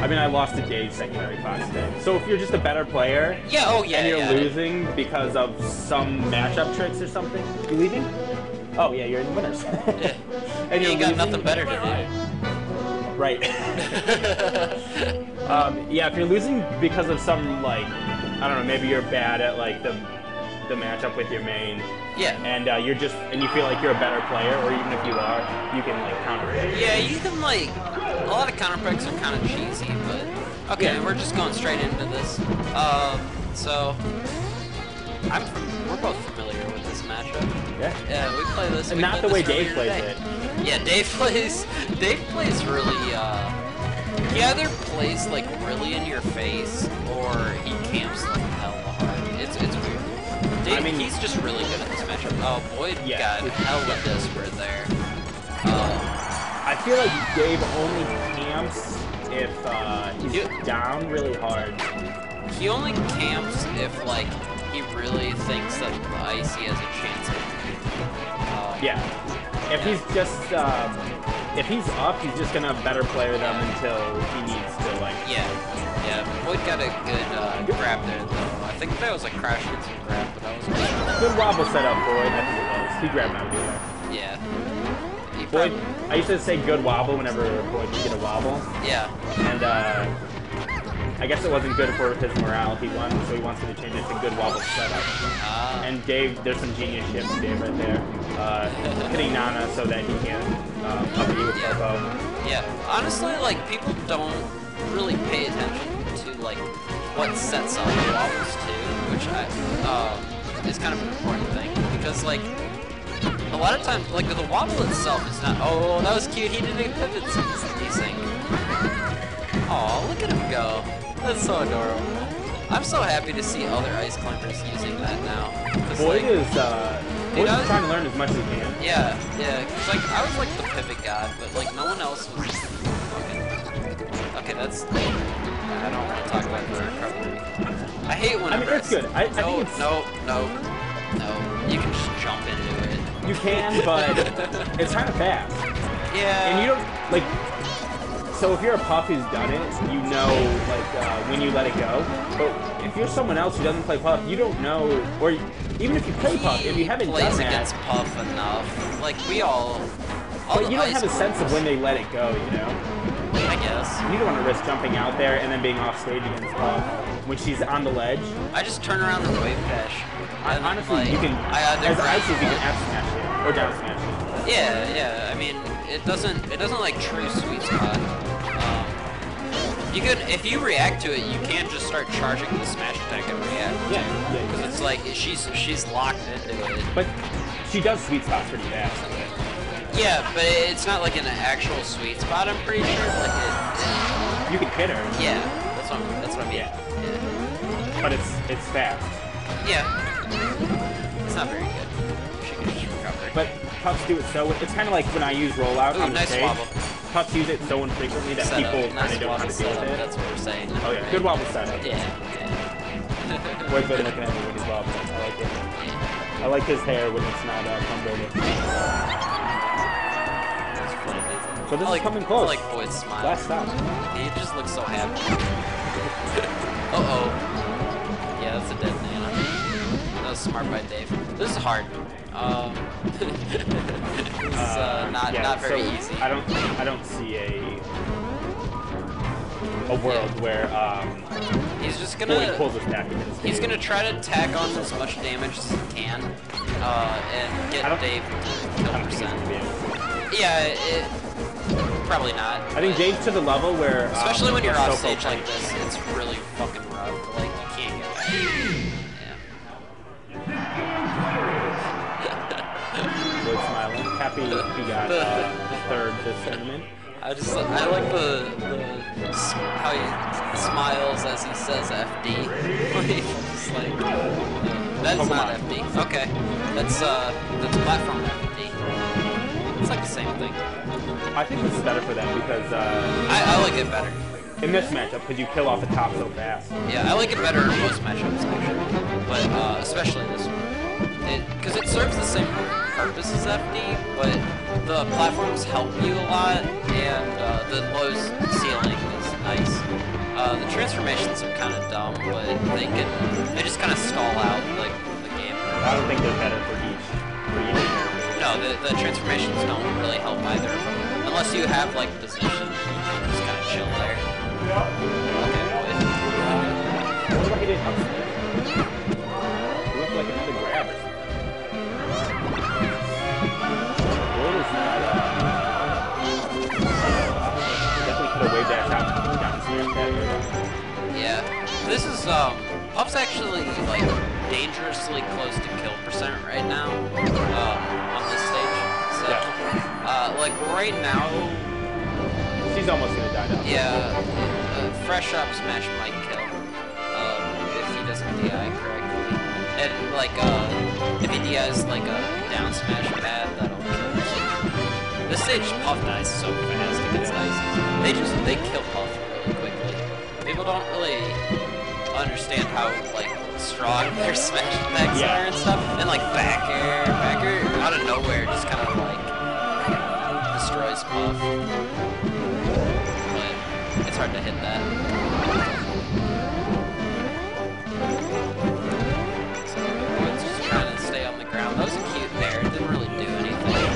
I mean, I lost to Dave Secondary class today. So if you're just a better player Yeah, oh yeah, and you're yeah. losing because of some matchup tricks or something, you leaving? Oh yeah, you're in the winners. Yeah. and you got nothing better to do. Right. um, yeah, if you're losing because of some like, I don't know, maybe you're bad at like the the matchup with your main. Yeah. and uh, you're just and you feel like you're a better player, or even if you are, you can like counter it. Yeah, you can like a lot of counter picks are kind of cheesy, but okay, Yeah. we're just going straight into this. Um, so I'm we're both familiar with this matchup. Yeah. Yeah, we play this. We not the way Dave plays today. it. Yeah, Dave plays. Dave plays really. Uh, he either plays like really in your face, or he camps like hell hard. It's it's weird. Dave, I mean- he's just really good at this matchup. Oh, Boyd Yeah. got hella desperate there. Um, I feel like Dave only camps if uh, he's You- down really hard. He only camps if like he really thinks that the icy has a chance of um, Yeah. If he's just um, if he's up, he's just gonna better player them until he needs to like. Yeah, yeah. Boyd got a good uh, grab there though. I think that was like crash hits and grab, but that was good. Good wobble setup, Boyd. I think it was. He grabbed my dealer. Yeah. Boyd, I used to say good wobble whenever Boyd would get a wobble, Yeah. and uh, I guess it wasn't good for his morale. He won, so he wants me to change it to good wobble setup. Uh, And Dave, there's some genius shit from Dave right there. Uh, hitting Nana so that he can uh, cover you with Yeah. Yeah. Honestly, like people don't really pay attention to like what sets up the wobbles too, which I um, is kind of an important thing because like a lot of times like the wobble itself is not. Oh, that was cute. He did a pivot desync. Oh, look at him go. That's so adorable. I'm so happy to see other ice climbers using that now. Boyd like, is uh, Boyd's does- trying to learn as much as he can. Yeah, yeah, cause like I was like the pivot god, but like no one else was. Okay, okay, that's. I don't want to talk about the recovery. I hate when I mean, it's good. I- I no, think it's- no, no, no. You can just jump into it. You can, but it's kind of fast. Yeah. And you don't like. So if you're a puff who's done it, you know like uh, when you let it go. But if you're someone else who doesn't play puff, you don't know. Or even if you play puff, if you haven't plays done that, against Puff enough, like we all. all but you don't have a sense of when they let it go. You know, I guess. you don't want to risk jumping out there and then being off stage against puff when she's on the ledge. I just turn around and wave dash. I, And, honestly, like, you can I either as ices you can F smash it or down smash it. Yeah, yeah. I mean, it doesn't. It doesn't like true sweet spot. You could, if you react to it, you can't just start charging the smash attack and react. Yeah, yeah. Because it's like she's she's locked into it. But she does sweet spot pretty fast. Yeah, but it's not like an actual sweet spot. I'm pretty sure. Like it. You can hit her, yeah, that's what I'm, that's what I mean. Yeah. Yeah. but it's it's fast. Yeah. It's not very good. She can just recover. But puffs do it so. It's kind of like when I use rollout Ooh, on the nice stage. wobble. Puffs use it so infrequently that Setup. people kind of don't know how to deal with it. That's what we're saying. Oh yeah, right? good wobble setup. Yeah. yeah. Boyd's been looking at me when he's wobbling. I like it. I like his hair when it's not uh, combed over. It's funny, dude. So this I is like, coming close. I like Boyd's smile. Last stop. He just looks so happy. uh oh. Yeah, that's a dead nana. That was smart by Dave. This is hard. Um, it's uh, not yeah, not very so easy. I don't I don't see a a world where um, He's just gonna pulls this back he's gonna try to tack on as much damage as he can, uh, and get Dave kill don't think it's percent. gonna be able to. Yeah, it, probably not. I think Dave's to the level where um, Especially when you're so off stage pro like this, it's really happy he got uh, third this tournament. I just I like the, the how he smiles as he says FD. Like, just like that's not FD. Okay, that's uh that's platform FD. It's like the same thing. I think this is better for them because uh, I, I like it better. in this matchup, because you kill off the top so fast. Yeah, I like it better in most matchups actually, but uh, especially this one. It because it serves the same purpose is FD, but the platforms help you a lot, and uh, the low ceiling is nice. The transformations are kind of dumb, but they can they just kind of stall out like the game. I don't think they're better for each for each character. No, the, the transformations don't really help either, unless you have like position. You can just kind of chill there. Okay, boy. I wonder why he didn't Yeah, this is um, Puff's actually like dangerously close to kill percent right now um, on this stage. So, Yeah. uh, like right now, She's almost gonna die now. yeah, uh, fresh up smash might kill um, if he doesn't DI correctly, and like uh, if he DIs like a down smash bad, that'll kill. Him. This stage Puff dies so fast against Ices. They just they kill Puff. People don't really understand how like strong their smash attacks Yeah. are and stuff. And like back air, back air out of nowhere just kind of like destroys Puff. But it's hard to hit that. So Boyd's just trying to stay on the ground. That was a cute bear. It didn't really do anything. But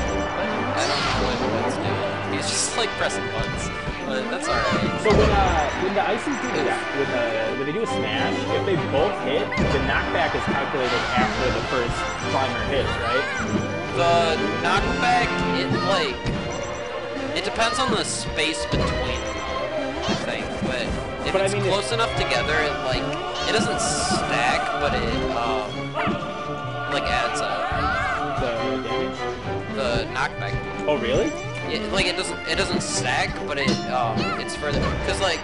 I don't know what Boyd's doing. He's just like pressing buttons. But that's alright. So when uh when the ices do that when the when they do a smash, if they both hit, the knockback is calculated after the first climber hits, right? The knockback, it like it depends on the space between them, I think. But if But I it's mean, if- close enough together, it like it doesn't stack, but it um like adds up. The damage. Knockback, Oh really? it, like it doesn't it doesn't stack, but it um it's further because like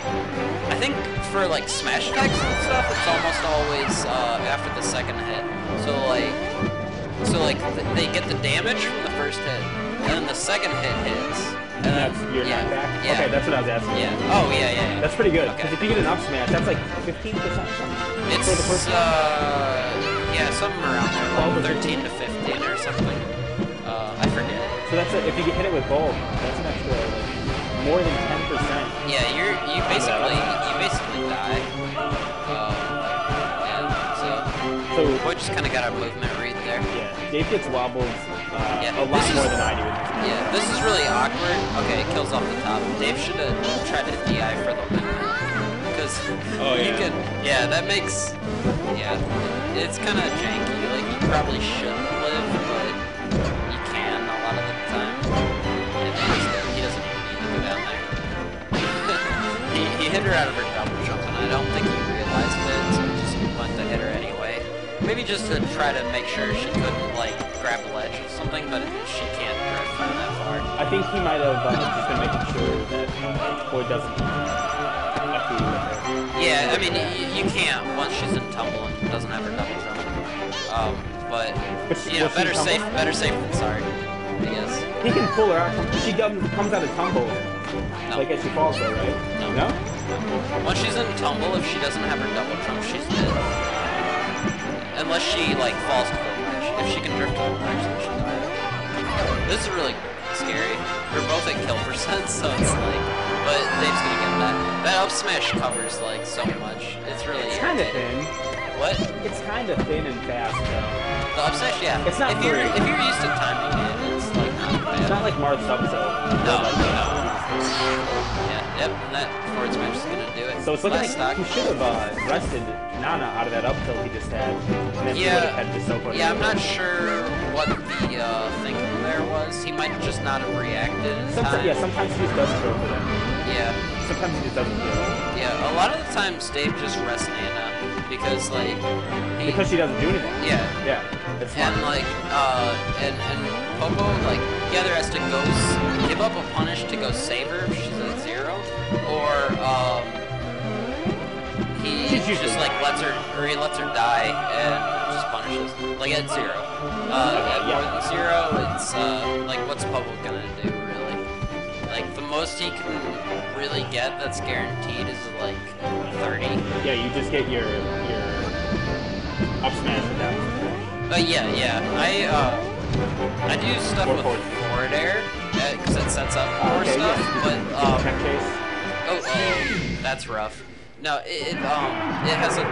I think for like smash attacks and stuff, it's almost always uh, after the second hit. So like so like th- they get the damage from the first hit, and then the second hit hits, And that's your yeah, knockback? Yeah. Okay, that's what I was asking. Yeah. Oh yeah, yeah. yeah. That's pretty good. Okay. Because if you get an up smash, that's like 15% something. It's for the first uh yeah, something around there, 12 like 13 to 15 or something. Uh, I forget. So that's a, if you get hit it with both, that's an extra like more than 10%. Yeah, you're you basically you basically die. Um, yeah. So So boy just kind of got our movement read there. yeah, Dave gets wobbled uh, Yeah, a lot this is- more than I do. in this game. Yeah, this is really awkward. Okay, it kills off the top. Dave should have tried to DI for the win. Because Oh, you yeah. can, yeah, that makes, yeah, it's kind of janky. Like, you probably shouldn't he, he her out of her double jump, and I don't think he realized it, so he just went to hit her anyway. Maybe just to try to make sure she couldn't, like, grab a ledge or something, but she can't drift from that far. I think he might have uh, just been making sure that uh, Boyd doesn't Yeah, I mean, y- you can't once she's in tumble and doesn't have her double jump. Um, but, But you know, better safe, better safe than sorry, I guess. He can pull her out. She comes, comes out of tumble, No. like as she falls though, right? No. No? Once she's in tumble, if she doesn't have her double jump, she's dead. Unless she, like, falls to the ledge. If she can drift to the ledge, then she's dead. This is really scary. We're both at kill percent, so it's like, but Dave's gonna get that. That up smash covers, like, so much. It's really It's kind of irritating. thin. What? It's kind of thin and fast though. The up smash, yeah. It's not if you're if you're used to timing it, it's like not bad. It's not like Mars Subso. No, like, no. Yeah, yep, and that forward smash is gonna do it. So it's looking Last like stock. he should have uh, rested Nana out of that up tilt he just had. And then he would have Yeah, had the Sopo. yeah, I'm not sure what the uh, thinking there was. He might just not have reacted in Sometimes, time. yeah, sometimes he just doesn't go for them. yeah, Sometimes he just doesn't it. yeah. A lot of the times Dave just rests Nana because like he, Because she doesn't do anything. yeah, Yeah. It's and like uh and and Popo like he either has to go s- give up a punish to go save her if she's at zero, or um he just like lets her or he lets her die and just punishes like at zero. Uh, at more than zero, it's uh like what's Popo gonna do really? Like the most he can really get that's guaranteed is like 30. Yeah, you just get your your up smash down. Uh, yeah, yeah. I uh, I do stuff Or with forward. forward air because it sets up more okay, stuff. yeah. But um, oh, oh, that's rough. No, it, it um it has a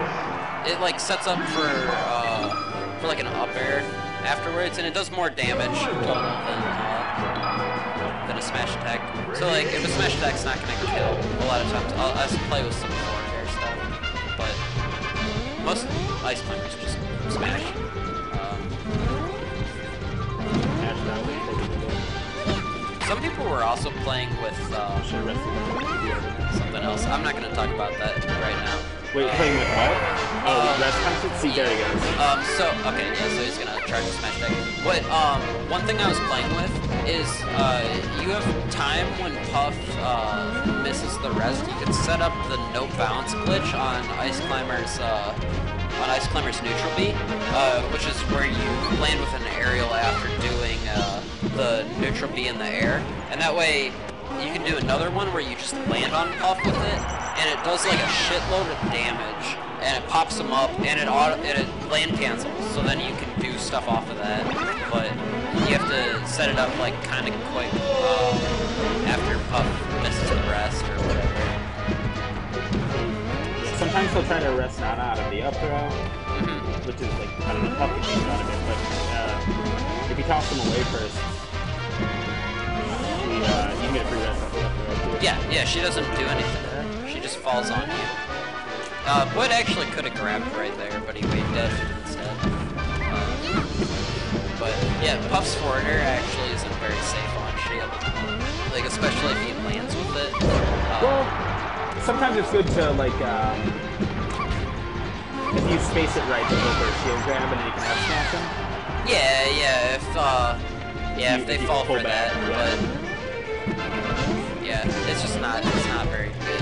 it like sets up for uh for like an up air afterwards, and it does more damage total than uh, than a smash attack. So like if a smash attack's not gonna kill, a lot of times I'll, I'll play with some forward air stuff, but most ice climbers just smash. Some people were also playing with uh, Should have rested the something else. I'm not gonna talk about that right now. Wait, playing with what? Oh, Uh, rest concept? See, there he goes. Um, so, okay, yeah, so he's gonna charge the smash attack. What, um, one thing I was playing with is, uh, you have time when Puff, uh, misses the rest, you can set up the no bounce glitch on Ice Climber's, uh, on Ice Climber's neutral B, uh, which is where you land with an aerial after doing, uh, the neutral B in the air, and that way, you can do another one where you just land on Puff with it, and it does like a shitload of damage, and it pops them up, and it auto, and it land cancels. So then you can do stuff off of that, but you have to set it up like kind of quick um, after Puff misses the rest or whatever. Sometimes he'll try to rest Nana out of the up throw, hmm which is like, I don't know, puppet games out of it, but uh, if you toss them away first, we, uh, you can get a free rest off the up. Yeah, yeah, she doesn't do anything. She just falls on you. Uh, Boyd actually could have grabbed right there, but he wave dashed instead. Uh, but yeah, Puff's forward air actually isn't very safe on shield. Like, especially if he lands with it. Uh, Well, sometimes it's good to like um, if you space it right to go for a shield grab and then you can F smash him. yeah, yeah, if, uh, yeah, You- if they fall for back, that, yeah. but yeah, it's just not, it's not very good.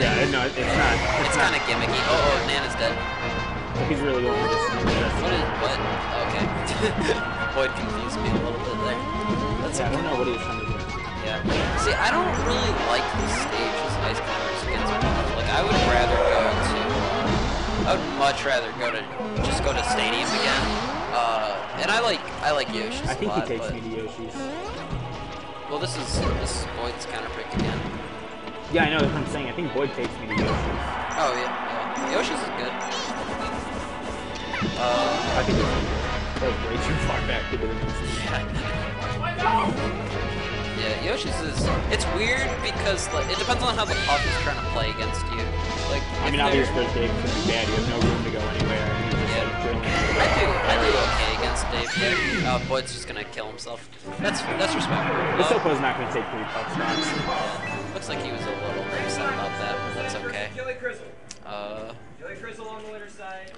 Yeah, no, it's not. It's, It's kind of gimmicky. Oh, oh, Nana's dead. He's really going for this. What is, what? Okay. Boyd confused me a little bit there. That's Yeah, I don't know what he was trying to do. Yeah. See, I don't really like the stage as Ice Climbers against much rather go to just go to Stadium again. Uh, and I like I like Yoshi's I a think lot, he takes but me to Yoshi's. well, this is this is Boyd's counter pick again. Yeah, I know. That's what I'm saying. I think Boyd takes me to Yoshi's. Oh yeah, yeah. Yoshi's is good. Uh, I think that was way too far back to the. Yeah, Yoshi's is. It's weird because like, it depends on how the puff is trying to play against you. Like, I if mean, they're- obviously, first Dave's gonna be bad. You have no room to go anywhere. and He's just Yeah. like drilling into I the do, I do okay against Dave there. Uh, Boyd's just gonna kill himself. That's that's respectable. This Uh, Oppo's not gonna take three puck stocks. yeah. Looks like he was a little upset about that, but that's okay. Do you like Crystal? Uh, Do you like Crystal on the litter side?